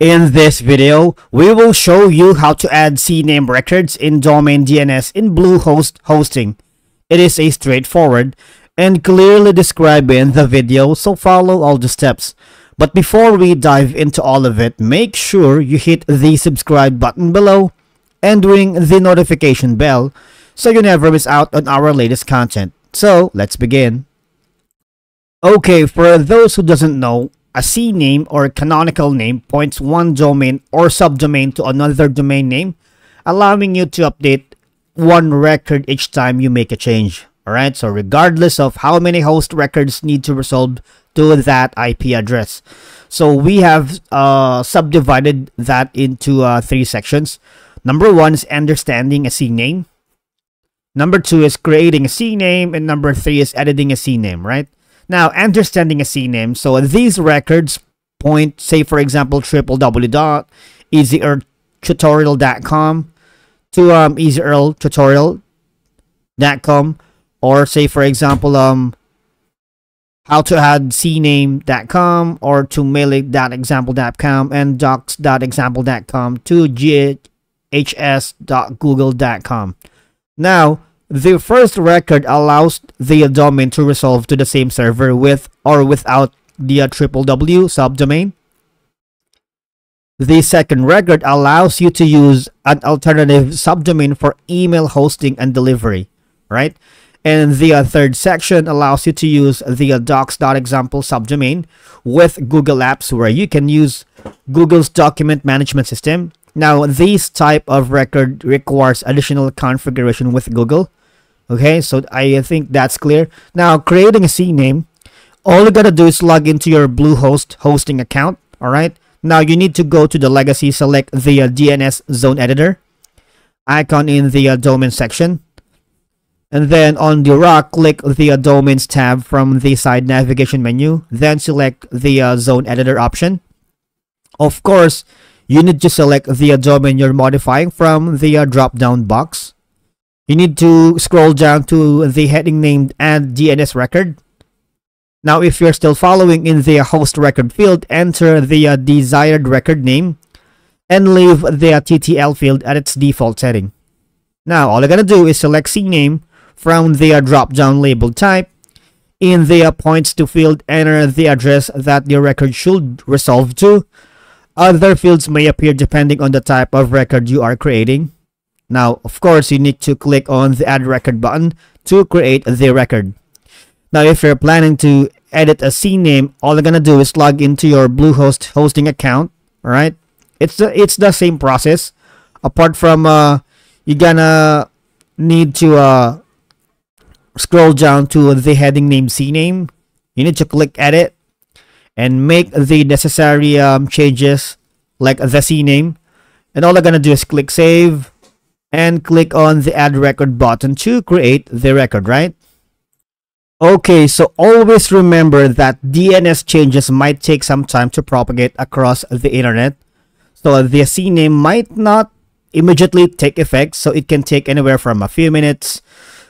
In this video, we will show you how to add CNAME records in domain DNS in Bluehost hosting. It is a straightforward and clearly described in the video, so follow all the steps. But before we dive into all of it, make sure you hit the subscribe button below and ring the notification bell so you never miss out on our latest content. So, let's begin. Okay, for those who doesn't know, a CNAME or canonical name points one domain or subdomain to another domain name, allowing you to update one record each time you make a change. Alright, so regardless of how many host records need to resolve to that IP address. So we have uh, subdivided that into uh, three sections. Number one is understanding a CNAME. Number two is creating a CNAME. And number three is editing a CNAME, right? Now, understanding a CNAME. So these records point, say for example, www.easyearltutorial.com to um, easyearltutorial.com or say for example, um, how to add cname.com or to mailing.example.com and docs.example.com to ghs.google.com. Now, the first record allows the domain to resolve to the same server with or without the triple W subdomain. The second record allows you to use an alternative subdomain for email hosting and delivery, right? And the third section allows you to use the docs.example subdomain with Google Apps where you can use Google's document management system. Now, this type of record requires additional configuration with Google. Okay, so I think that's clear. Now, creating a CNAME, all you gotta do is log into your Bluehost hosting account. All right. Now, you need to go to the legacy, select the uh, DNS zone editor icon in the uh, domain section and then on the rock, click the uh, domains tab from the side navigation menu. Then select the uh, zone editor option. Of course, you need to select the uh, domain you're modifying from the uh, drop-down box. You need to scroll down to the heading named Add DNS Record. Now, if you're still following in the host record field, enter the uh, desired record name and leave the uh, TTL field at its default setting. Now, all you're gonna do is select CNAME from their drop-down label type. In their points to field, enter the address that your record should resolve to. Other fields may appear depending on the type of record you are creating. Now, of course, you need to click on the Add Record button to create the record. Now, if you're planning to edit a CNAME, all you're gonna do is log into your Bluehost hosting account. All right, it's the it's the same process. Apart from uh, you're gonna need to uh, scroll down to the heading name CNAME. You need to click edit and make the necessary um, changes like the CNAME. And all going to do is click save and click on the add record button to create the record, right? Okay, so always remember that DNS changes might take some time to propagate across the internet. So the CNAME might not immediately take effect, so it can take anywhere from a few minutes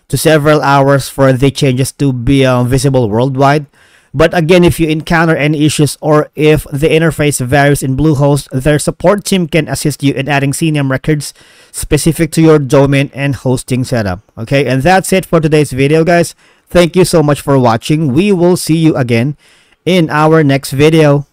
to several hours for the changes to be uh, visible worldwide. But again, if you encounter any issues or if the interface varies in Bluehost, their support team can assist you in adding CNAME records specific to your domain and hosting setup. Okay, and that's it for today's video, guys. Thank you so much for watching. We will see you again in our next video.